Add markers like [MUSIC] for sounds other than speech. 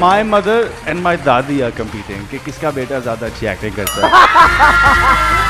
My mother and my दादी are competing कि किसका बेटा ज़्यादा अच्छी एक्टिंग करता है? [LAUGHS]